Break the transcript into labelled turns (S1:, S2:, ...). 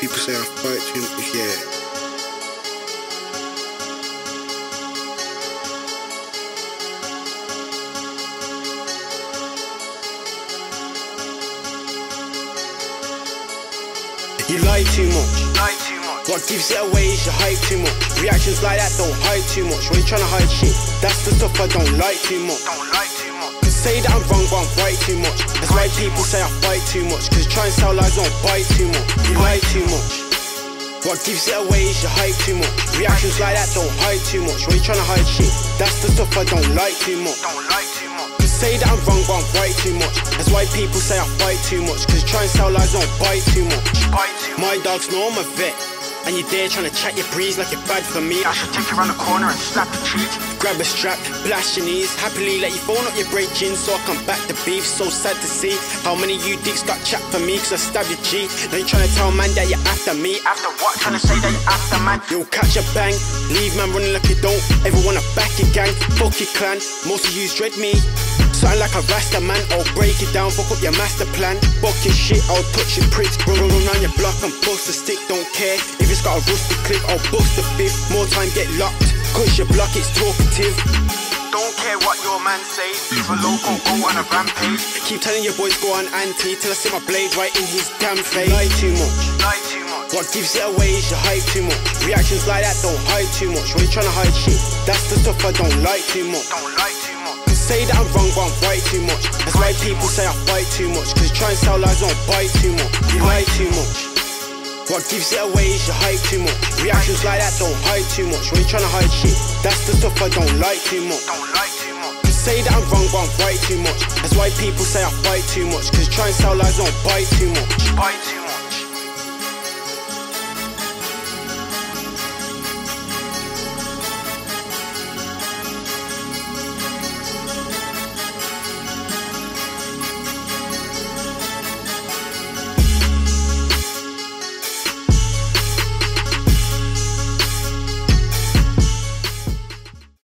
S1: people say I fight too much, yeah.
S2: You lie too much.
S3: Lie too much.
S2: What gives it away is you hype too much. Reactions like that don't hide too much. When you trying to hide shit, that's the stuff I don't like too much.
S3: Don't lie too much.
S2: Say that I'm wrong, but I'm right too much. That's why people say I fight too much. Cause try and sell lies don't bite too much. You lie too much. What gives it away is you hype too much. Reactions like that don't hide too much. When you tryna hide shit, that's the stuff I don't like too much.
S3: Don't lie too much.
S2: Say that I'm wrong, but I'm right too much. That's why people say I fight too much. Cause try and sell lies don't bite.
S3: Bite too much.
S2: My dogs know I'm a vet. And you're there trying to chat your breeze like you're bad for me.
S3: I should take you around the corner and slap the cheek.
S2: Grab a strap, blast your knees. Happily let you phone up your break gin so I come back the beef. So sad to see how many you dicks got chat for me cause I stabbed your G. Now you trying to tell man that you're after me.
S3: After what? Trying to say that you're after man.
S2: You'll catch a bang, leave man running like you don't ever wanna back your gang. Fuck your clan, most of yous dread me. Something like a rasta man, I'll break it down, fuck up your master plan. Fuck shit, I'll touch your pricks. Run, run, run round your block and bust the stick, don't care. If it's got a rusty clip, I'll bust the fifth. More time get locked, cause your block is talkative.
S3: Don't care what your man says. Leave a local go on a rampage.
S2: Keep telling your boys go on anti till I see my blade right in his damn face. Lie too much.
S3: Lie too much.
S2: What gives it away is you hype too much. Reactions like that don't hide too much. When you tryna hide shit, that's the stuff I don't like too much.
S3: Don't lie too much.
S2: Say that I'm wrong, but I'm right too much. That's why people say I fight too much. Cause try and sell lies don't bite too much. You lie too much. What gives it away is you hype too much. Reactions like that don't hide too much. When you tryna hide shit, that's the stuff I don't like too much.
S3: Don't lie too much.
S2: Say that I'm wrong, but I'm right too much. That's why people say I fight too much. Cause try and sell lies don't bite too much.
S3: Bite too much.